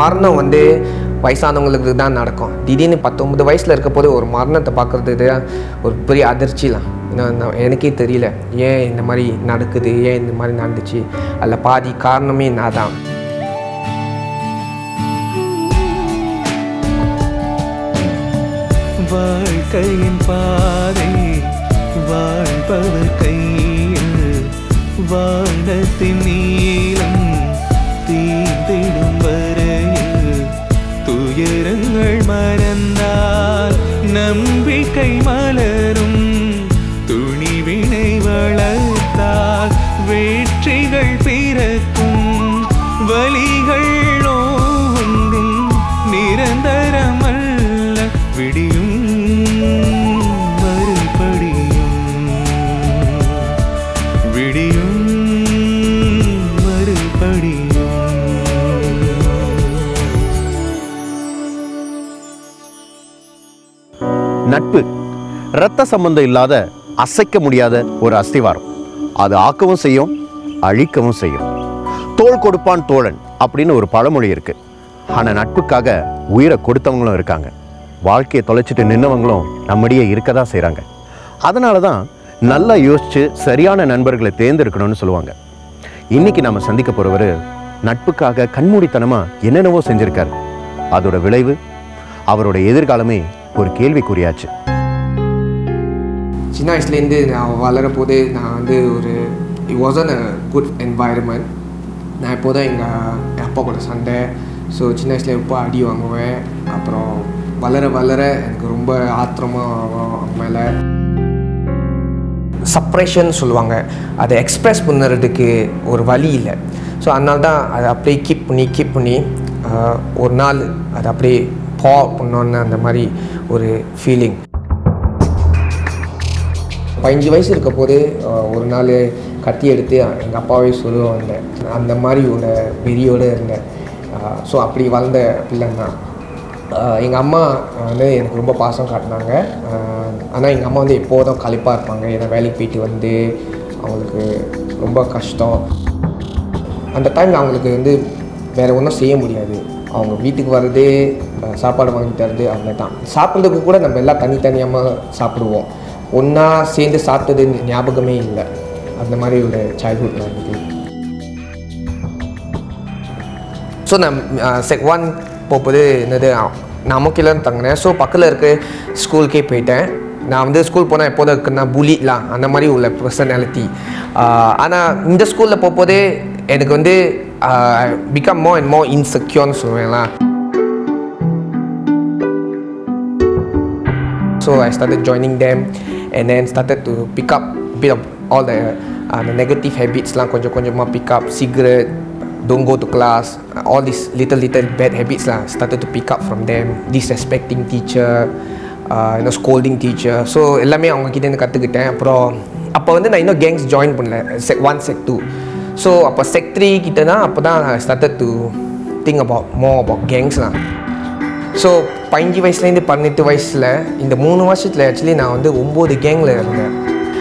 மரணம் வந்து வயசானவங்களுக்கு தான் நடக்கும். திடீர்னு பத்தொன்பது வயசில் இருக்க போது ஒரு மரணத்தை பார்க்குறது ஒரு பெரிய அதிர்ச்சிலாம். நான் எனக்கே தெரியல. ஏன் இந்த மாதிரி நடக்குது? ஏன் இந்த மாதிரி நடந்துச்சு? அதில் பாதி காரணமே நான் தான் வாழ்க்கையின் பாதை வாழ்பவர் கையில் வானத்தின் நீர் துயரங்கள் மறந்தால் நம்பிக்கை நட்பு. இரத்த சம்பந்தம் இல்லாத அசைக்க முடியாத ஒரு அஸ்திவாரம். அது ஆக்கவும் செய்யும் அழிக்கவும் செய்யும். தோல் கொடுப்பான் தோழன் அப்படின்னு ஒரு பழமொழி இருக்கு. ஆனால் நட்புக்காக உயிரை கொடுத்தவங்களும் இருக்காங்க. வாழ்க்கையை தொலைச்சிட்டு நின்னவங்களும் நம்மிடையே இருக்க தான் செய்கிறாங்க அதனால தான் நல்லா யோசிச்சு சரியான நண்பர்களை தேர்ந்தெடுக்கணும்னு சொல்லுவாங்க. இன்னைக்கு நம்ம சந்திக்க போறவர் நட்புக்காக கண்மூடித்தனமா என்னென்னவோ செஞ்சிருக்காரு. அதோட விளைவு அவரோட எதிர்காலமே ஒரு கேள்விக்குறியாச்சு. சின்ன வயசுலேருந்து நான் வளரப்போது நான் வந்து ஒரு it was a good environment நான் எப்போதும் எங்கள் அப்பா கூட சண்டை. ஸோ சின்ன வயசில் எப்போ அடி வாங்குவேன்? அப்புறம் வளர வளர எனக்கு ரொம்ப ஆத்திரமாக ஆகும் அவங்க மேலே. சப்ரேஷன் சொல்லுவாங்க. அதை எக்ஸ்ப்ரெஸ் பண்ணுறதுக்கு ஒரு வழி இல்லை. ஸோ அதனால தான் அதை அப்படியே கீப் பண்ணி கீப் பண்ணி ஒரு நாள் அதை அப்படியே பா பண்ணோன்னு அந்த மாதிரி ஒரு ஃபீலிங் பதினஞ்சு வயசு இருக்க போது ஒரு நாள் கத்தி எடுத்து எங்கள் அப்பாவே சொல்லுவாங்க அந்த மாதிரி ஒரு வெறியோடு இருந்தேன் ஸோ அப்படி வளர்ந்த பிள்ளைங்க தான். எங்கள் அம்மா வந்து எனக்கு ரொம்ப பாசம் காட்டினாங்க. ஆனால் எங்கள் அம்மா வந்து எப்போதும் களைப்பாக இருப்பாங்க. ஏன்னா வேலைக்கு போயிட்டு வந்து அவங்களுக்கு ரொம்ப கஷ்டம். அந்த டைம் அவங்களுக்கு வந்து வேறு ஒன்றும் செய்ய முடியாது. அவங்க வீட்டுக்கு வர்றதே சாப்பாடு வாங்கி தரது அவங்க தான் சாப்பிட்றதுக்கு கூட நம்ம எல்லாம் தனித்தனியாக சாப்பிடுவோம். ஒன்றா சேர்ந்து சாப்பிட்டது ஞாபகமே இல்லை. அந்த மாதிரி ஒரு சைல்ட்ஹுட் நடந்தது ஸோ நான் செக் ஒன் போகும்போது என்னது நான் முக்கியம் தங்கினேன். ஸோ பக்கத்தில் இருக்க ஸ்கூலுக்கே போயிட்டேன். நான் வந்து ஸ்கூல் போனால் எப்போதும் இருக்குன்னா புலிலாம் அந்த மாதிரி உள்ள பர்சனாலிட்டி ஆனால் இந்த ஸ்கூலில் போகும்போதே எனக்கு வந்து become more and more இன்செக்யூர்னு சொல்லுவேன்ல So I started joining them and then started to pick up a bit of all the, uh, the negative habits lah கொஞ்சம் கொஞ்சமாக pick up cigarette don't go to class uh, all these little little bad habits lah started to pick up from them disrespecting teacher uh, you know scolding teacher so எல்லாமே அவங்க கிட்ட இருந்து கற்றுக்கிட்டேன் அப்புறம் அப்போ வந்து நான் இன்னும் கேங்ஸ் ஜாயின் பண்ணல sec one check two so அப்போ செக் த்ரீ கிட்ட தான் அப்போ தான் started to think about more about gangs தான் ஸோ பதினஞ்சு வயசுலேருந்து பதினெட்டு வயசில் இந்த மூணு வருஷத்தில் ஆக்சுவலி நான் வந்து ஒம்பது கேங்கில் இருந்தேன்.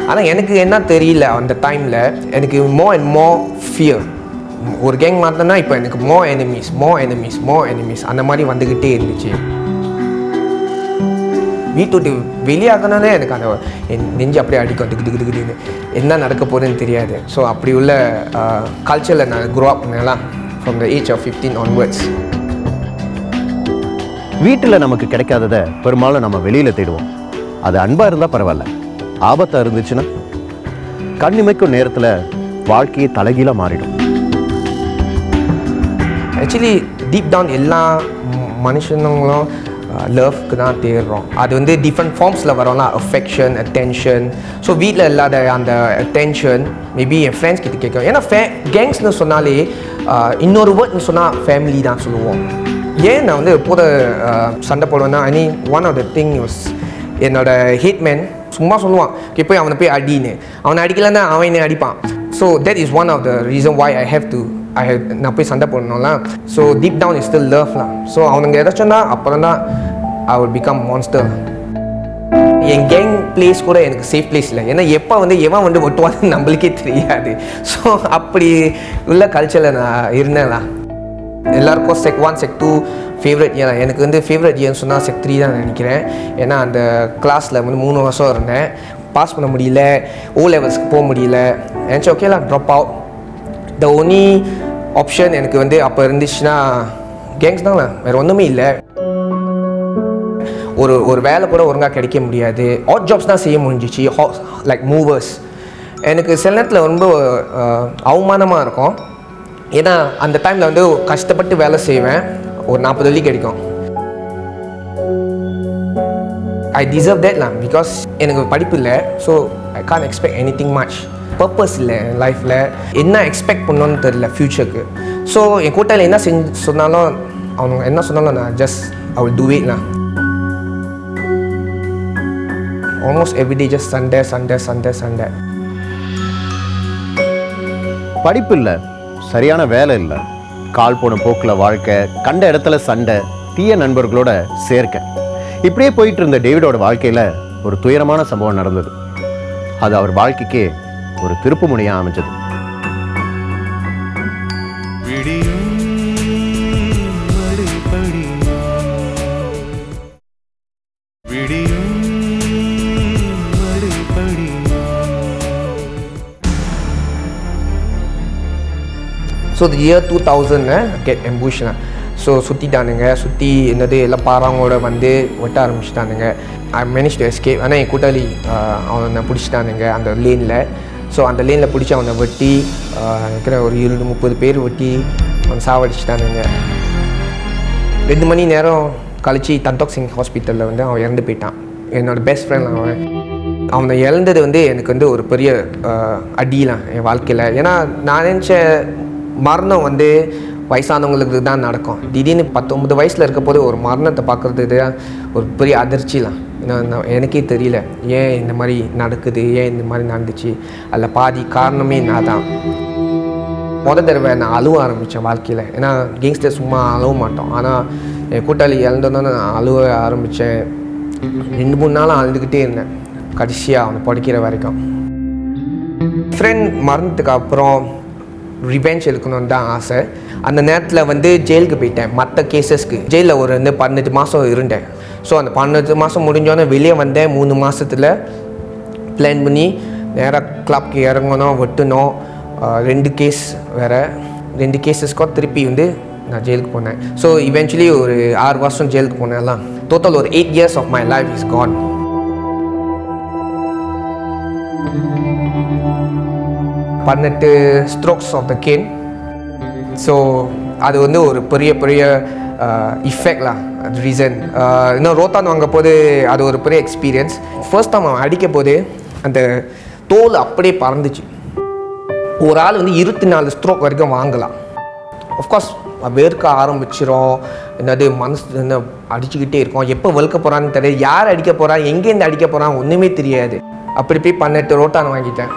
ஆனால் எனக்கு என்ன தெரியல அந்த டைமில் எனக்கு மோ அண்ட் மோ ஃபியர் ஒரு கேங் மாற்றினா இப்போ எனக்கு மோ எனிமீஸ் மோ எனிமீஸ் மோ எனிமீஸ் அந்த மாதிரி வந்துக்கிட்டே இருந்துச்சு. வீட்டு விட்டு வெளியாகனாலே எனக்கு அந்த என் நெஞ்சு அப்படியே அடிக்கும். திக்கு திக்கு திக்குன்னு என்ன நடக்க போகுதுன்னு தெரியாது. ஸோ அப்படி உள்ள கல்ச்சரில் நான் குரோ அப் பண்ணலாம் from the age of fifteen onwards. வீட்டில் நமக்கு கிடைக்காததை பெரும்பாலும் நம்ம வெளியில் தேடுவோம். அது அன்பாக இருந்தால் பரவாயில்ல. ஆபத்தாக இருந்துச்சுன்னா கண்ணிமைக்கும் நேரத்தில் வாழ்க்கையே தலைகீழாக மாறிடும். ஆக்சுவலி டீப் டவுன் எல்லா மனுஷனுங்களும் லவ்க்கு தான் தேடுறோம் அது வந்து டிஃப்ரெண்ட் ஃபார்ம்ஸில் வரும்ல அஃபெக்ஷன் அட்டென்ஷன் ஸோ வீட்டில் இல்லாத அந்த அட்டென்ஷன் மேபி என் ஃப்ரெண்ட்ஸ் கிட்ட கேட்கும் ஏன்னா ஃபே கேங்ஸ்னு சொன்னாலே ஆஹ், இன்னொரு வேர்ட்னு சொன்னால் ஃபேமிலி தான் சொல்லுவோம். ஏன் நான் வந்து எப்போது ஆஹ், சண்டை போடுவேன்னா I mean one of the thing use என்னோட ஹிட்மேன் சும்மா சொல்லுவான் "Okay, போய் அவனை போய் அடின்னு. அவனை அடிக்கலன்னா அவன் என்னை அடிப்பான். So that is one of the reason why I have to I நான் போய் சண்டை போடணும்ல. So deep down is still லவ்லாம் so அவனுங்க எதாச்சும் தான் அப்புறம் தான் ஐ வில் பிகம் மான்ஸ்டர் என் கேங் பிளேஸ் கூட எனக்கு சேஃப் பிளேஸ் இல்லை. ஏன்னா எப்போ வந்து எவன் வந்து ஒட்டுவான்னு நம்மளுக்கே தெரியாது. ஸோ அப்படி உள்ள கல்ச்சரில் நான் இருந்தேன்லாம் எல்லாருக்கும் sec one sec two favourite year எனக்கு வந்து ஃபேவரட் இயர்னு சொன்னால் செக் த்ரீ தான் நினைக்கிறேன். ஏன்னா அந்த கிளாஸில் வந்து மூணு வருஷம் இருந்தேன். பாஸ் பண்ண முடியல. ஓ லெவல்ஸ்க்கு போக முடியல. நினச்சி ஓகேலாம் drop out the only option எனக்கு வந்து அப்போ இருந்துச்சுன்னா கேங்ஸ் தாங்களா வேறு ஒன்றுமே இல்லை. ஒரு ஒரு வேலை கூட ஒழுங்காக கிடைக்க முடியாது. ஆட் ஜாப்ஸ் தான் செய்ய முடிஞ்சிச்சு. லைக் மூவர்ஸ் எனக்கு சில நேரத்தில் ரொம்ப அவமானமாக இருக்கும். ஏன்னா அந்த டைமில் வந்து கஷ்டப்பட்டு வேலை செய்வேன். ஒரு நாற்பது வழி கிடைக்கும். ஐ டிசர்வ் தேட் பிகாஸ் எனக்கு படிப்பு இல்லை. So I can expect anything much purpose இல்லை லைஃப்பில் என்ன எக்ஸ்பெக்ட் பண்ணோன்னு தெரியல ஃப்யூச்சருக்கு ஸோ என் கூட்டாளி என்ன செஞ்சு சொன்னாலும் அவங்க என்ன சொன்னாலும் நான் just I will do it almost everyday just Sunday Sunday Sunday Sunday படிப்பு இல்லை. சரியான வேலை இல்லை. கால் போன போக்கில் வாழ்க்கை கண்ட இடத்துல சண்டை தீய நண்பர்களோட சேர்க்க. இப்படியே போயிட்டு இருந்த டேவிடோட வாழ்க்கையில் ஒரு துயரமான சம்பவம் நடந்தது. அது அவர் வாழ்க்கைக்கே ஒரு திருப்பு முனையாக அமைஞ்சது so the year two thousand get எம்பூஷனா so சுற்றிட்டானுங்க சுற்றி என்னது எல்லாம் பாறாங்களோட வந்து ஒட்ட ஆரம்பிச்சிட்டானுங்க. ஐ மேனேஜ் டு எஸ்கேப் ஆனால் என் கூட்டாளி அவனை பிடிச்சிட்டானுங்க அந்த லேனில் ஸோ அந்த லேனில் பிடிச்சி அவனை வெட்டி இருக்கிற ஒரு இருபது முப்பது பேர் வெட்டி அவன் சாவடிச்சுட்டானுங்க. ரெண்டு மணி நேரம் கழித்து தந்தோக் சிங் ஹாஸ்பிட்டலில் வந்து அவன் இறந்து போயிட்டான். என்னோட பெஸ்ட் ஃப்ரெண்ட் அவன். அவனை இழந்தது வந்து எனக்கு வந்து ஒரு பெரிய அஹ், அடிலாம் என் வாழ்க்கையில். ஏன்னா நான் நினச்ச மரணம் வந்து வயசானவங்களுக்கு தான் நடக்கும். திடீர்னு பத்தொம்பது வயசில் இருக்க போது ஒரு மரணத்தை பார்க்குறது ஒரு பெரிய அதிர்ச்சிலாம். நான் எனக்கே தெரியல. ஏன் இந்த மாதிரி நடக்குது? ஏன் இந்த மாதிரி நடந்துச்சு? அதில் பாதி காரணமே நான் தான் முத தடவை நான் அழுவ ஆரம்பித்தேன் வாழ்க்கையில். ஏன்னா கேங்ஸ்டர் சும்மா அழுவ மாட்டோம். ஆனால் என் கூட்டாளி இழந்தோன்னே நான் அழுவ ஆரம்பித்தேன் ரெண்டு மூணு நாள் அழுதுகிட்டே இருந்தேன். கடைசியாக அவனை படிக்கிற வரைக்கும். ஃப்ரெண்ட் மறந்ததுக்கு அப்புறம் ரிவெஞ்ச் எடுக்கணும்னு தான் ஆசை. அந்த நேரத்தில் வந்து ஜெயிலுக்கு போயிட்டேன். மற்ற கேசஸ்க்கு ஜெயிலில் ஒரு வந்து பதினெட்டு மாதம் இருந்தேன். ஸோ அந்த பன்னெண்டு மாதம் முடிஞ்சோடனே வெளியே வந்தேன். மூணு மாதத்தில் பிளான் பண்ணி நேராக கிளப்க்கு இறங்கணும் வெட்டணும் ரெண்டு கேஸ் வேறு. ரெண்டு கேஸஸ்க்கும் திருப்பி வந்து நான் ஜெயிலுக்கு போனேன். ஸோ இவென்ச்சுவலி ஒரு ஆறு வருஷம் ஜெயிலுக்கு போனேன்லாம் டோட்டல் ஒரு eight years of my life is gone பதினெட்டு strokes of the cane so அது வந்து ஒரு பெரிய பெரிய இஃபெக்ட்லாம் ரீசன் இன்னும் ரோத்தான் வாங்க போது அது ஒரு பெரிய எக்ஸ்பீரியன்ஸ் ஃபர்ஸ்ட் டைம் அவன் அடிக்க போது அந்த தோல் அப்படியே பறந்துச்சு. ஒரு ஆள் வந்து இருபத்தி நாலு ஸ்ட்ரோக் வரைக்கும் வாங்கலாம். அஃப்கோர்ஸ் வேர்க்க ஆரம்பிச்சிரும். என்னது மனசு என்ன அடிச்சுக்கிட்டே இருக்கும். எப்போ வெளுக்க போகிறான்னு தெரியாது. யார் அடிக்க போகிறான் எங்கேருந்து அடிக்க போகிறான் ஒன்றுமே தெரியாது. அப்படி போய் பண்ணிட்டு ரோட்டான் வாங்கிட்டேன்.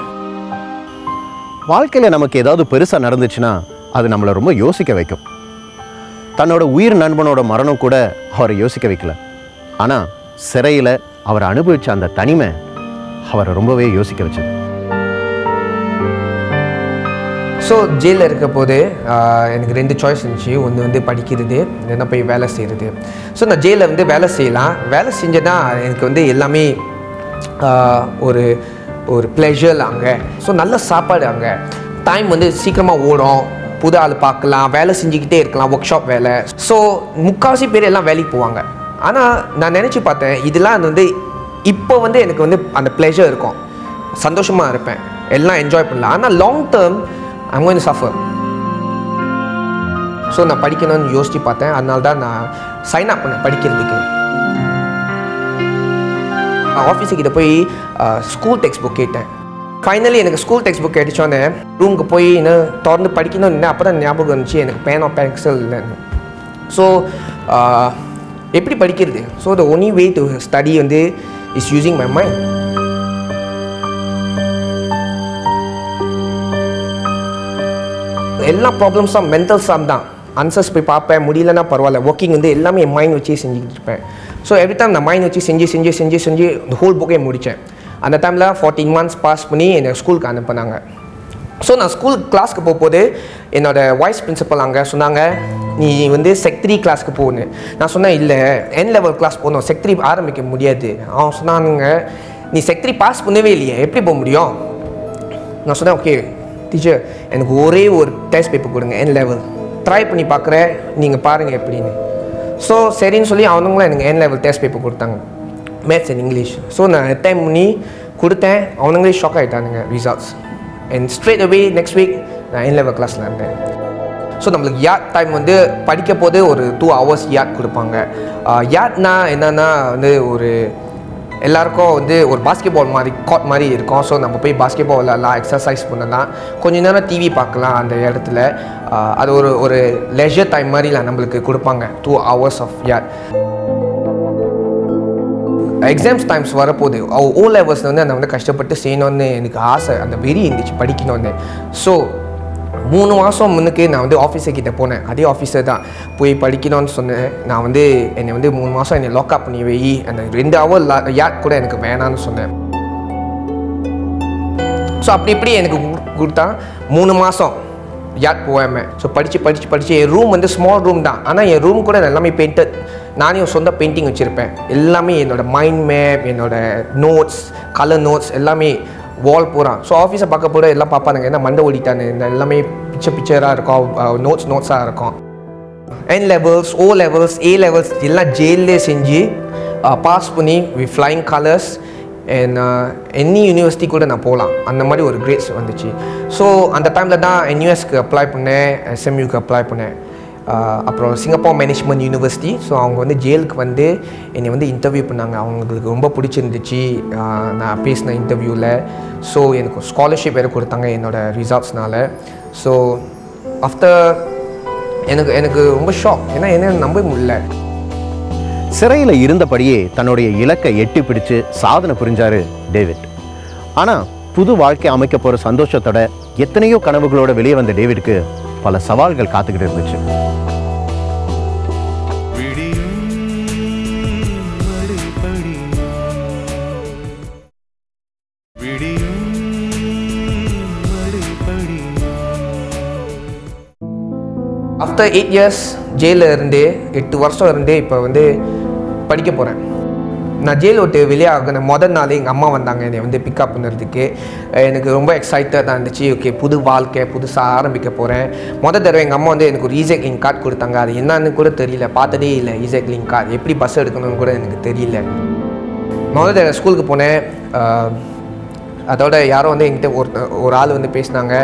வாழ்க்கையில் நமக்கு ஏதாவது பெருசாக நடந்துச்சுன்னா அது நம்மளை ரொம்ப யோசிக்க வைக்கும். தன்னோட உயிர் நண்பனோட மரணம் கூட அவரை யோசிக்க வைக்கல. ஆனால் சிறையில் அவர் அனுபவித்த அந்த தனிமை அவரை ரொம்பவே யோசிக்க வச்சது. ஸோ ஜெயிலில் இருக்க போது எனக்கு ரெண்டு சாய்ஸ் இருந்துச்சு. ஒன்று வந்து படிக்கிறது இல்லைன்னா போய் வேலை செய்கிறது ஸோ நான் ஜெயிலில் வந்து வேலை செய்யலாம். வேலை செஞ்சதா எனக்கு வந்து எல்லாமே ஒரு ஒரு ப்ளெஷர் அங்கே. ஸோ நல்ல சாப்பாடு அங்கே. டைம் வந்து சீக்கிரமாக ஓடும். புது ஆள் பார்க்கலாம் வேலை செஞ்சுக்கிட்டே இருக்கலாம் ஒர்க் ஷாப் வேலை. ஸோ முக்கால்வாசி பேர் எல்லாம் வேலைக்கு போவாங்க. ஆனால் நான் நினச்சி பார்த்தேன் இதெல்லாம் வந்து இப்போ வந்து எனக்கு வந்து அந்த ப்ளெஷர் இருக்கும். சந்தோஷமாக இருப்பேன். எல்லாம் என்ஜாய் பண்ணலாம். ஆனால் long term I'm going suffer so நான் படிக்கணும்னு யோசித்து பார்த்தேன். அதனால தான் நான் சைன் அப் பண்ணேன் படிக்கிறதுக்கு. ஆஃபீஸு கிட்ட போய் ஸ்கூல் டெக்ஸ்ட் புக் கேட்டேன். ஃபைனலி எனக்கு ஸ்கூல் டெக்ஸ்ட் புக் அடித்தோன்னே ரூமுக்கு போய் இன்னும் திறந்து படிக்கணும்னு அப்போ தான் ஞாபகம் இருந்துச்சு. எனக்கு பேனா பென்சில் இல்லைன்னு. ஸோ எப்படி படிக்கிறது? So the only way to study வந்து இஸ் யூஸிங் மை மைண்ட் எல்லா ப்ராப்ளம்ஸும் மென்டல் சாம் தான். ஆன்சர்ஸ் போய் பார்ப்பேன். முடியலன்னா பரவாயில்ல. ஒர்க்கிங் வந்து எல்லாமே என் மைண்ட் வச்சு செஞ்சுக்கிட்டு இருப்பேன். ஸோ எவ்ரி டைம் நான் மைண்ட் வச்சு செஞ்சு செஞ்சு செஞ்சு செஞ்சு இந்த ஹோல் புக்கே முடித்தேன். அந்த டைமில் ஃபார்ட்டீன் மந்த்ஸ் பாஸ் பண்ணி என்னை ஸ்கூலுக்கு அனுப்புனாங்க. ஸோ நான் ஸ்கூல் கிளாஸ்க்கு போகும்போது என்னோடய வைஸ் பிரின்சிபல் அங்கே சொன்னாங்க நீ வந்து செக்த்ரி கிளாஸ்க்கு போகணும். நான் சொன்னேன் இல்லை என் லெவல் கிளாஸ் போகணும் செக்த்ரி ஆரம்பிக்க முடியாது. அவன் சொன்னானுங்க நீ செக்த்ரி பாஸ் பண்ணவே இல்லையே. எப்படி போக முடியும்? நான் சொன்னேன் ஓகே டீச்சர் எனக்கு ஒரே ஒரு டெஸ்ட் பேப்பர் கொடுங்க என் லெவல் ட்ரை பண்ணி பார்க்குறேன் நீங்கள் பாருங்கள் எப்படின்னு. ஸோ சரின்னு சொல்லி அவனுங்களும் எனக்கு என் லெவல் டெஸ்ட் பேப்பர் கொடுத்தாங்க. மேத்ஸ் அண்ட் இங்கிலீஷ் ஸோ நான் அட்டைம் பண்ணி கொடுத்தேன். அவனுங்களே shock ஆகிட்டானுங்க results and straight away next week நான் என் லெவல் கிளாஸில் இருந்தேன். ஸோ நம்மளுக்கு யாட் டைம் வந்து படிக்க போது ஒரு டூ ஹவர்ஸ் யாட் கொடுப்பாங்க. யாட்னா என்னென்னா வந்து ஒரு எல்லாருக்கும் வந்து ஒரு பாஸ்கெட் பால் மாதிரி காட் மாதிரி இருக்கும். ஸோ நம்ம போய் பாஸ்கெட் பால் விளாட்லாம் எக்ஸசைஸ் பண்ணலாம். கொஞ்ச நேரம் டிவி பார்க்கலாம் அந்த இடத்துல. அது ஒரு ஒரு லெஷர் டைம் மாதிரிலாம் நம்மளுக்கு கொடுப்பாங்க. Two hours of yard exams times வரப்போகுது. ஓ லெவல்ஸ் வந்து நான் வந்து கஷ்டப்பட்டு செய்யணும்னு எனக்கு ஆசை. அந்த வெறி இருந்துச்சு படிக்கணும்னு. ஸோ மூணு மாதம் முன்னுக்கு நான் வந்து ஆஃபீஸர் கிட்டே போனேன். அதே ஆஃபீஸர் தான். போய் படிக்கணும்னு சொன்னேன். நான் வந்து என்னை வந்து மூணு மாதம் என்னை லாக்அப் பண்ணி வை. அந்த ரெண்டு ஹவர் யாட் கூட எனக்கு வேணான்னு சொன்னேன். ஸோ அப்படி இப்படி எனக்கு கொடுத்தான் கொடுத்தா மூணு மாதம் யாட் போகாமல் ஸோ படித்து படித்து படித்து என் ரூம் வந்து ஸ்மால் ரூம் தான். ஆனால் என் ரூம் கூட எல்லாமே பெயிண்டட் நானே சொந்த பெயிண்டிங் வச்சுருப்பேன். எல்லாமே என்னோடய மைண்ட் மேப் என்னோடய நோட்ஸ் கலர் நோட்ஸ் எல்லாமே வால் போகிறான் ஸோ ஆஃபீஸை பார்க்க போட எல்லாம் பார்ப்பானுங்க. என்ன மண்டை ஓடிட்டானு. இந்த எல்லாமே பிக்சர் பிக்சராக இருக்கும். நோட்ஸ் நோட்ஸாக இருக்கும். என் levels O levels A levels எல்லாம் ஜெயிலே செஞ்சு பாஸ் பண்ணி with flying colours and any university கூட நான் போகலாம். அந்த மாதிரி ஒரு கிரேட்ஸ் வந்துச்சு. ஸோ அந்த டைமில் தான் என்யூஎஸ்க்கு அப்ளை பண்ணேன் எஸ்எம்யூக்கு அப்ளை பண்ணேன். அப்புறம் சிங்கப்பூர் மேனேஜ்மெண்ட் யூனிவர்சிட்டி ஸோ அவங்க வந்து ஜெயிலுக்கு வந்து என்னை வந்து இன்டர்வியூ பண்ணாங்க. அவங்களுக்கு ரொம்ப பிடிச்சிருந்துச்சு. நான் பேசின இன்டர்வியூவில் ஸோ எனக்கு ஸ்காலர்ஷிப் வேறு கொடுத்தாங்க என்னோடய ரிசல்ட்ஸ்னால ஸோ ஆஃப்டர் எனக்கு எனக்கு ரொம்ப ஷாக் ஏன்னா என்ன நம்ப முடியல. சிறையில் இருந்தபடியே தன்னுடைய இலக்கை எட்டி பிடிச்சு சாதனை புரிஞ்சாரு டேவிட். ஆனால் புது வாழ்க்கை அமைக்க போகிற சந்தோஷத்தோட எத்தனையோ கனவுகளோட வெளியே வந்த டேவிட்க்கு பல சவால்கள் காத்துக்கிட்டு இருந்துச்சு. ஆஃப்டர் எயிட் இயர்ஸ் ஜெயிலில் இருந்தே எட்டு வருஷம் இருந்தே இப்போ வந்து படிக்க போகிறேன் நான் ஜெயில் விட்டு வெளியே ஆகின மொதல் நாள் எங்கள் அம்மா வந்தாங்க. என்னை வந்து பிக்கப் பண்ணுறதுக்கு எனக்கு ரொம்ப எக்ஸைட்டடாக இருந்துச்சு. ஓகே புது வாழ்க்கை புதுசாக ஆரம்பிக்க போகிறேன் மொதல் தடவை எங்கள் அம்மா வந்து எனக்கு ஒரு ஈசெக் லிங்க் கார்டு கொடுத்தாங்க. அது என்னன்னு கூட தெரியல. பார்த்ததே இல்லை ஈசெக் லிங்க் கார்டு எப்படி பஸ் எடுக்கணும்னு கூட எனக்கு தெரியல. மொதல் தடவை ஸ்கூலுக்கு போனேன். அதோட யாரோ வந்து என்கிட்ட ஒரு ஒரு ஆள் வந்து பேசினாங்க.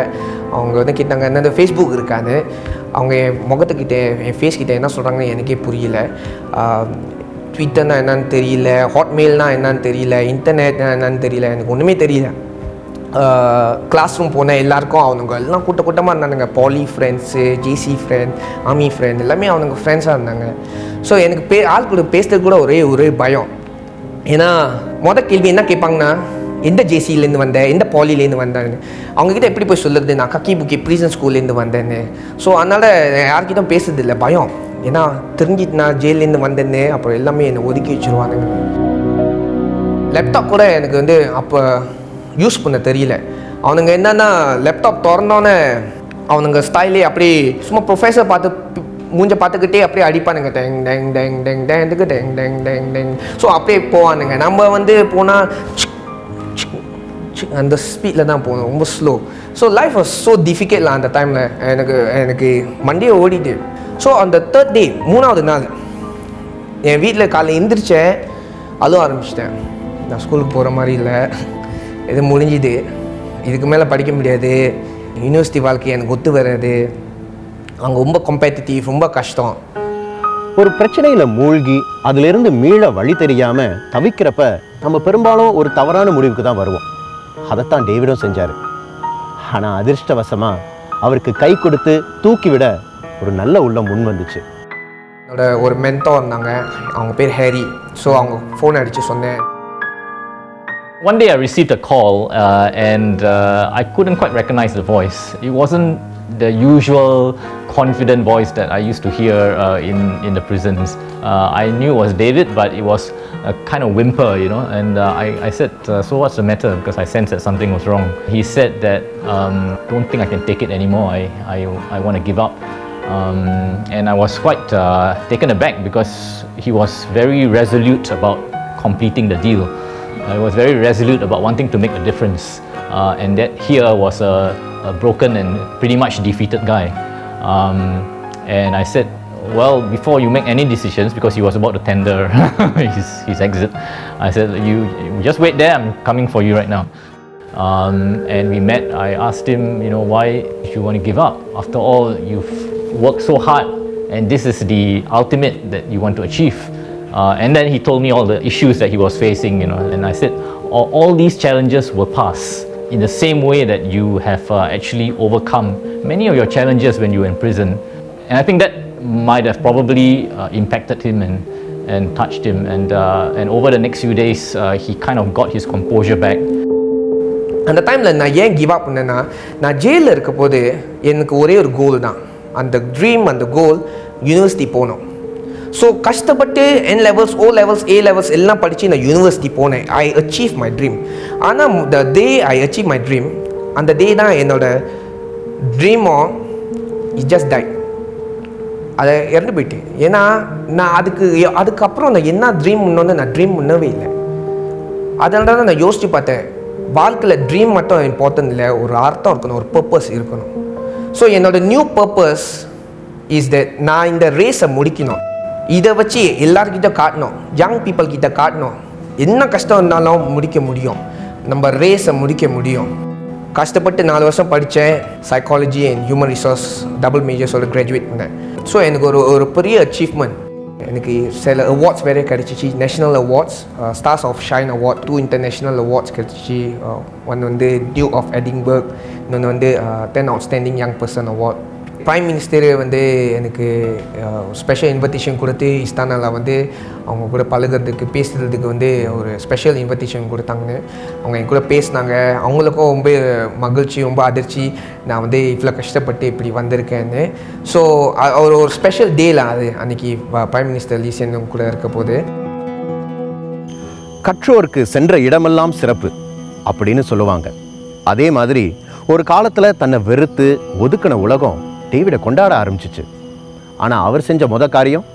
அவங்க வந்து கேட்டாங்க என்ன ஃபேஸ்புக் இருக்கான்னு? அவங்க என் முகத்துக்கிட்ட என் ஃபேஸ்கிட்ட என்ன சொல்கிறாங்கன்னு எனக்கே புரியல. ட்விட்டர்னா என்னன்னு தெரியல ஹாட்மெயில்னால் என்னன்னு தெரியல இன்டர்நெட்னா என்னன்னு தெரியல எனக்கு ஒன்றுமே தெரியல. கிளாஸ் ரூம் போனேன் எல்லாருக்கும் அவனுங்க எல்லாம் கூட்ட கூட்டமாக இருந்தானுங்க. Poly friends JC friend army friend எல்லாமே அவனுங்க ஃப்ரெண்ட்ஸாக இருந்தாங்க. ஸோ எனக்கு பே ஆள் கூட பேசுறது கூட ஒரே ஒரே பயம். ஏன்னா மொதல் கேள்வி என்ன கேட்பாங்கன்னா எந்த ஜேசியிலேருந்து வந்தேன் எந்த பாலிலேருந்து வந்தேன்னு. அவங்கக்கிட்ட எப்படி போய் சொல்லுறது? நான் கக்கி புக்கி ப்ரீசன் ஸ்கூல்லேருந்து வந்தேன்னு. ஸோ அதனால் யார்கிட்டும் பேசுறது இல்லை பயம். ஏன்னா தெரிஞ்சிட்டு நான் ஜெயிலேருந்து வந்தேன்னு அப்புறம் எல்லாமே என்னை ஒதுக்கி வச்சுருவானுங்க. லேப்டாப் கூட எனக்கு வந்து அப்போ யூஸ் பண்ண தெரியல. அவனுங்க என்னன்னா லேப்டாப் திறந்தோன்னே அவனுங்க ஸ்டைலே அப்படி சும்மா ப்ரொஃபஸர் பார்த்து மூஞ்ச பார்த்துக்கிட்டே அப்படியே அடிப்பானுங்க. டேங் டேங் டேங் டேங் டேங்க்கு டேங் டேங் டேங் டேங். ஸோ அப்படியே போவானுங்க. நம்ம வந்து போனால் அந்த ஸ்பீடில் தான் போகணும். ரொம்ப slow so life was so டிஃபிகல்ட்ல அந்த டைமில் எனக்கு எனக்கு மண்டே ஓடிட்டு. ஸோ அந்த தேர்ட் டே மூணாவது நாள் என் வீட்டில் காலையில் எந்திரிச்சேன் அழுவ ஆரம்பிச்சிட்டேன். நான் ஸ்கூலுக்கு போகிற மாதிரி இல்லை. இது முடிஞ்சுது. இதுக்கு மேலே படிக்க முடியாது. யூனிவர்சிட்டி வாழ்க்கை எனக்கு ஒத்து வராது. அங்கே ரொம்ப காம்பேட்டிட்டிவ் ரொம்ப கஷ்டம். ஒரு பிரச்சனையில் மூழ்கி அதிலிருந்து மீள வழி தெரியாமல் தவிக்கிறப்ப நம்ம பெரும்பாலும் ஒரு தவறான முடிவுக்கு தான் வருவோம். அதைத்தான் டேவிடும் செஞ்சார். ஆனால் அதிர்ஷ்டவசமாக அவருக்கு கை கொடுத்து தூக்கிவிட ஒரு நல்ல உள்ளம் முன் வந்துச்சு என்னோட ஒரு மென்டோ இருந்தாங்க அவங்க பேர் ஹேரி ஸோ அவங்க ஃபோன் அடித்து சொன்னேன் One day I received a call uh, and uh, I couldn't quite recognize the voice. It wasn't the usual confident voice that I used to hear uh, in, in the prisons. Uh, I knew it was David, but it was a kind of whimper, you know. And uh, I, I said, uh, So what's the matter? Because I sensed that something was wrong. He said that, um, Don't think I can take it anymore. I, I, I want to give up. Um, and I was quite uh, taken aback because he was very resolute about completing the deal. Uh, he was very resolute about wanting to make a difference. Uh, and that here was a, a broken and pretty much defeated guy. Um, and I said, well, before you make any decisions, because he was about to tender his, his exit, I said, you, you just wait there, I'm coming for you right now. Um, and we met, I asked him, you know, why you want to give up? After all, you've worked so hard, and this is the ultimate that you want to achieve. Uh, and then he told me all the issues that he was facing, you know, and I said, all, all these challenges will pass in the same way that you have uh, actually overcome many of your challenges when you were in prison. And I think that might have probably uh, impacted him and, and touched him. And, uh, and over the next few days, uh, he kind of got his composure back. அந்த டைமில் நான் ஏன் give up பண்ணேன்னா நான் ஜெயிலில் இருக்க போது எனக்கு ஒரே ஒரு கோல் தான் அந்த ட்ரீம் அந்த கோல் யூனிவர்சிட்டி போகணும் ஸோ கஷ்டப்பட்டு என் levels O levels A levels எல்லாம் படித்து நான் யூனிவர்சிட்டி போனேன். ஐ அச்சீவ் மை ட்ரீம் ஆனால் the day I achieve my dream அந்த டே தான் என்னோட ட்ரீமோ இஸ் ஜஸ்ட் டை அதை இறந்து போயிட்டு ஏன்னா நான் அதுக்கு அதுக்கப்புறம் நான் என்ன ட்ரீம் பண்ணோன்னு நான் ட்ரீம் பண்ணவே இல்லை. அதனால தான் நான் யோசித்து பார்த்தேன். வாழ்க்கையில் ட்ரீம் மட்டும் இம்பார்ட்டன்ட் இல்லை. ஒரு அர்த்தம் இருக்கணும் ஒரு பர்பஸ் இருக்கணும். ஸோ என்னோட நியூ பர்பஸ் இஸ் தட் நான் இந்த ரேஸை முடிக்கணும். இதை வச்சு எல்லாருக்கிட்ட காட்டணும் யங் பீப்புள் கிட்ட காட்டணும். என்ன கஷ்டம் இருந்தாலும் முடிக்க முடியும். நம்ம ரேஸை முடிக்க முடியும். கஷ்டப்பட்டு நாலு வருஷம் படித்தேன். Psychology and human resource double மேஜர்ஸோட graduate பண்ணேன் ஸோ எனக்கு ஒரு ஒரு பெரிய அச்சீவ்மெண்ட் எனக்கு சில அவார்ட்ஸ் வேறு கிடச்சிச்சு. National awards stars of shine award two international awards கிடச்சிச்சு. ஒன்று வந்து டியூ ஆஃப் எடின்பர்க் இன்னொன்று வந்து ten outstanding young person award prime minister வந்து எனக்கு ஸ்பெஷல் இன்விடேஷன் கொடுத்து இஸ்தானாவில் வந்து அவங்க கூட பழகிறதுக்கு பேசுகிறதுக்கு வந்து ஒரு ஸ்பெஷல் இன்விடேஷன் கொடுத்தாங்க அவங்க என் கூட பேசினாங்க. அவங்களுக்கும் ரொம்ப மகிழ்ச்சி ரொம்ப அதிர்ச்சி. நான் வந்து இவ்வளோ கஷ்டப்பட்டு இப்படி வந்திருக்கேன்னு. ஸோ ஒரு ஒரு ஸ்பெஷல் டேல அது அன்றைக்கி ப்ரைம் மினிஸ்டர் லீசன் கூட இருக்க போது. கற்றோருக்கு சென்ற இடமெல்லாம் சிறப்பு அப்படின்னு சொல்லுவாங்க. அதே மாதிரி ஒரு காலத்தில் தன்னை வெறுத்து ஒதுக்கின உலகம் டேவிடை கொண்டாட ஆரம்பிச்சிச்சு. ஆனால் அவர் செஞ்ச முத காரியம்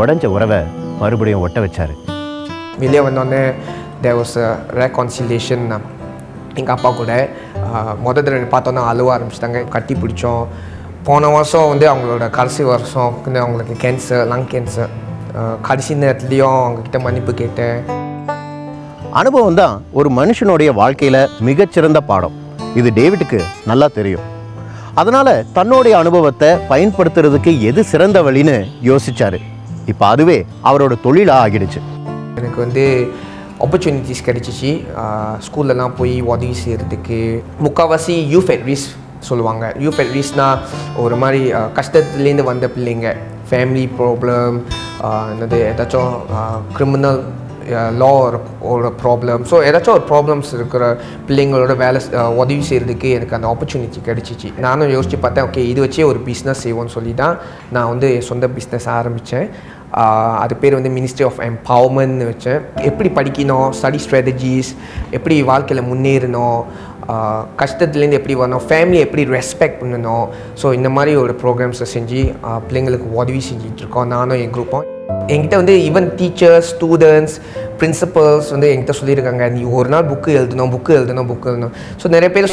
உடஞ்ச உறவை மறுபடியும் ஒட்ட வச்சாரு. வெளியே வந்தோடனே தேர் வாஸ் அ ரெக்கான்சிலேஷன் எங்கள் அப்பா கூட மொதல் தடவை பார்த்தோன்னா அழுவ ஆரம்பிச்சிட்டாங்க. கட்டி பிடிச்சோம். போன வருஷம் வந்து அவங்களோட கடைசி வருஷம் வந்து அவங்களுக்கு கேன்சர் லங் கேன்சர் கடைசி நேரத்துலேயும் அவங்கக்கிட்ட மன்னிப்பு கேட்டேன். அனுபவம் தான் ஒரு மனுஷனுடைய வாழ்க்கையில் மிகச்சிறந்த பாடம். இது டேவிட்டுக்கு நல்லா தெரியும். அதனால் தன்னுடைய அனுபவத்தை பயன்படுத்துறதுக்கு எது சிறந்த வழின்னு யோசிச்சார். இப்போ அதுவே அவரோட தொழிலாக ஆகிடுச்சு. எனக்கு வந்து ஆப்பர்ச்சுனிட்டிஸ் கிடைச்சிச்சு. ஸ்கூல்லலாம் போய் உதவி செய்கிறதுக்கு முக்கால்வாசி யூத் அட் சொல்லுவாங்க. யூத் அட் ஒரு மாதிரி கஷ்டத்துலேருந்து வந்த பிள்ளைங்க. ஃபேமிலி ப்ராப்ளம் என்னது ஏதாச்சும் கிரிமினல் லா ஒரு ப்ராப்ளம் ஸோ ஏதாச்சும் ஒரு ப்ராப்ளம்ஸ் இருக்கிற பிள்ளைங்களோட வேலை உதவி செய்கிறதுக்கு எனக்கு அந்த ஆப்பர்ச்சுனிட்டி கிடச்சிச்சு. நானும் யோசித்து பார்த்தேன் ஓகே இது வச்சே ஒரு பிஸ்னஸ் செய்வோம்னு சொல்லி தான் நான் வந்து என் சொந்த பிஸ்னஸ் ஆரம்பித்தேன் அது பேர் வந்து மினிஸ்ட்ரி ஆஃப் எம்பவர்மெண்ட்னு வச்சேன். எப்படி படிக்கணும் ஸ்டடி ஸ்ட்ராட்டஜிஸ் எப்படி வாழ்க்கையில் முன்னேறணும் கஷ்டத்துலேருந்து எப்படி வரணும் ஃபேமிலி எப்படி ரெஸ்பெக்ட் பண்ணணும். ஸோ இந்த மாதிரி ஒரு ப்ரோக்ராம்ஸை செஞ்சு பிள்ளைங்களுக்கு உதவி செஞ்சிட்ருக்கோம். நானும் என் குரூப்பும் என்கிட்ட வந்து ஈவன் டீச்சர்ஸ் ஸ்டூடெண்ட்ஸ் பிரின்சிபல்ஸ் வந்து என்கிட்ட சொல்லியிருக்காங்க. நீ ஒரு நாள் புக்கு எழுதணும் புக்கு எழுதணும் புக்கு எழுதணும். ஸோ நிறைய பேர்